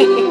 Bye.